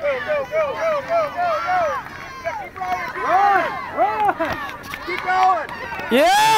go, go, go, go, go, go, go. Keep going. Keep going. Run, run. Keep going. Yeah.